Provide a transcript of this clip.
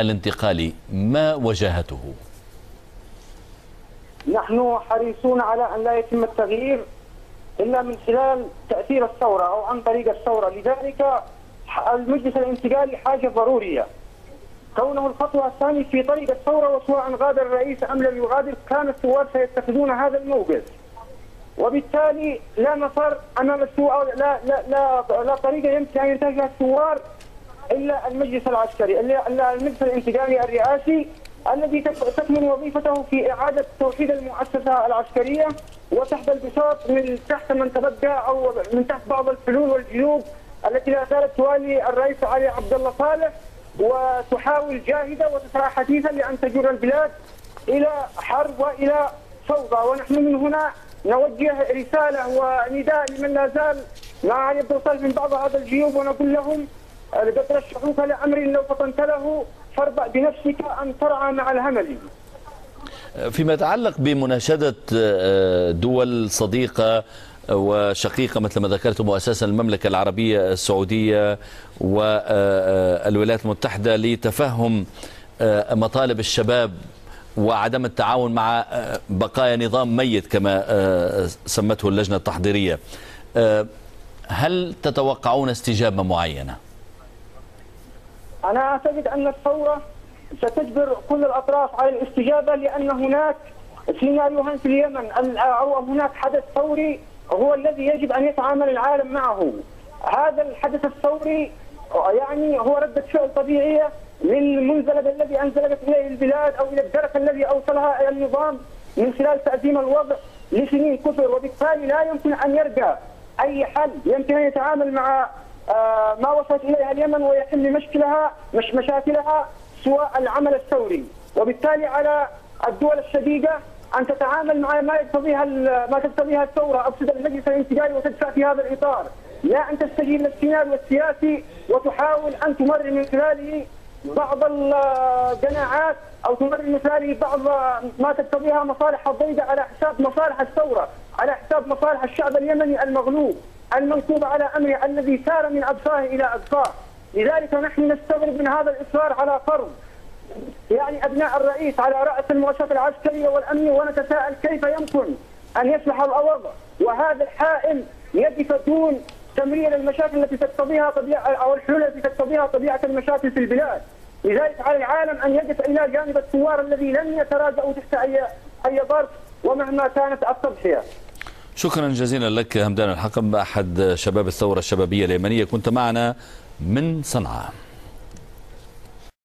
الانتقالي ما وجاهته؟ نحن حريصون على أن لا يتم التغيير إلا من خلال تأثير الثورة أو عن طريق الثورة. لذلك المجلس الانتقالي حاجة ضرورية. كونه الخطوة الثانية في طريق الثورة وسواء غادر الرئيس أم لم يغادر كان الثوار سيتخذون هذا الموقف. وبالتالي لا مفر أمام الثوار لا لا لا, لا طريقه يمكن أن يتجه الثوار إلا المجلس العسكري إلا المجلس الانتقالي الرئاسي الذي تكمن وظيفته في إعادة توحيد المؤسسة العسكرية وتحت البساط من تحت من تبقى أو من تحت بعض الحلول والجيوب التي لا زالت توالي الرئيس علي عبد الله صالح وتحاول جاهدة وتسعى حثيثا لأن تجر البلاد إلى حرب وإلى فوضى. ونحن من هنا نوجه رسالة ونداء لمن لا زال مع يبدو من بعض هذا الجيوب ونقول لهم قد رشحوك لأمر لو فطنت له فاربع بنفسك أن ترعى مع الهمل. فيما يتعلق بمناشدة آه، دول صديقة وشقيقة مثل ما ذكرتم أساسا المملكة العربية السعودية والولايات المتحدة لتفهم آه، مطالب الشباب وعدم التعاون مع آه، بقايا نظام ميت كما سمته اللجنة التحضيرية هل تتوقعون استجابة معينة؟ أنا أعتقد أن الثورة ستجبر كل الأطراف على الاستجابة لأن هناك سيناريوهان في اليمن. أو هناك حدث ثوري هو الذي يجب أن يتعامل العالم معه. هذا الحدث الثوري يعني هو ردة فعل طبيعية للمنزلق الذي أنزلت إليه البلاد أو إلى الدرك الذي أوصلها إلى النظام من خلال تأزيم الوضع لسنين كثر وبالتالي لا يمكن أن يرجع أي حل يمكن أن يتعامل مع ما وصلت إليها اليمن ويحل مشكلها مش مشاكلها سواء العمل الثوري. وبالتالي على الدول الشديدة أن تتعامل مع ما يقتضيها ما تقتضيها الثورة أو المجلس الانتقالي وتدفع في هذا الإطار. لا أن تستجيب للسيناريو السياسي وتحاول أن تمرر من خلاله بعض القناعات أو تمرر مثالي بعض ما تقتضيها مصالح الضيقه على حساب مصالح الثورة، على حساب مصالح الشعب اليمني المغلوب. المنكوب على امره الذي سار من أبصاره إلى أبصار، لذلك نحن نستغرب من هذا الإصرار على فرض. يعني أبناء الرئيس على رأس المؤسسات العسكريه والامنيه ونتساءل كيف يمكن أن يصلح الوضع وهذا الحائل يقف دون تمرير المشاكل التي تقتضيها طبيعه أو الحلول التي تقتضيها طبيعة المشاكل في البلاد، لذلك على العالم أن يقف إلى جانب الثوار الذي لن يتراجعوا تحت اي أي ظرف ومهما كانت التضحية. شكرا جزيلا لك همدان الحكم أحد شباب الثورة الشبابية اليمنية كنت معنا من صنعاء.